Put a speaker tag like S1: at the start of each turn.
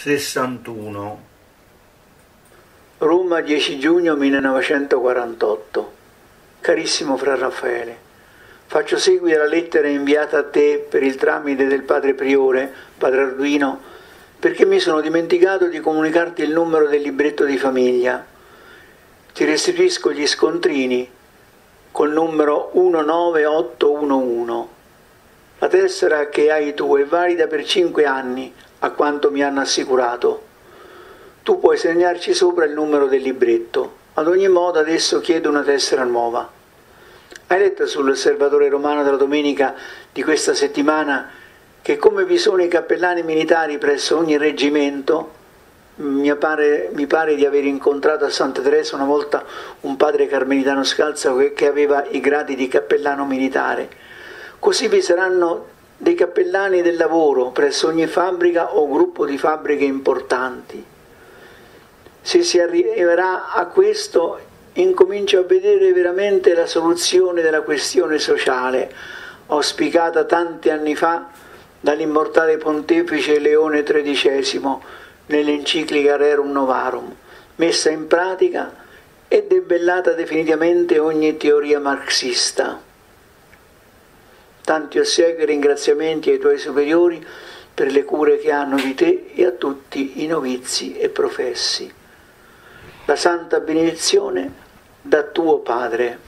S1: 61
S2: Roma 10 giugno 1948 Carissimo Fra Raffaele, faccio seguire la lettera inviata a te per il tramite del padre Priore, padre Arduino, perché mi sono dimenticato di comunicarti il numero del libretto di famiglia. Ti restituisco gli scontrini col numero 19811. La tessera che hai tu è valida per 5 anni a quanto mi hanno assicurato. Tu puoi segnarci sopra il numero del libretto. Ad ogni modo adesso chiedo una tessera nuova. Hai letto sull'osservatore romano della domenica di questa settimana che come vi sono i cappellani militari presso ogni reggimento, mi pare, mi pare, di aver incontrato a Santa Teresa una volta un padre carmelitano scalzo che, che aveva i gradi di cappellano militare. Così vi saranno dei cappellani del lavoro presso ogni fabbrica o gruppo di fabbriche importanti. Se si arriverà a questo, incomincio a vedere veramente la soluzione della questione sociale, auspicata tanti anni fa dall'immortale pontefice Leone XIII nell'enciclica Rerum Novarum, messa in pratica e debellata definitivamente ogni teoria marxista. Tanti ossequi e ringraziamenti ai tuoi superiori per le cure che hanno di te e a tutti i novizi e professi. La santa benedizione da tuo Padre.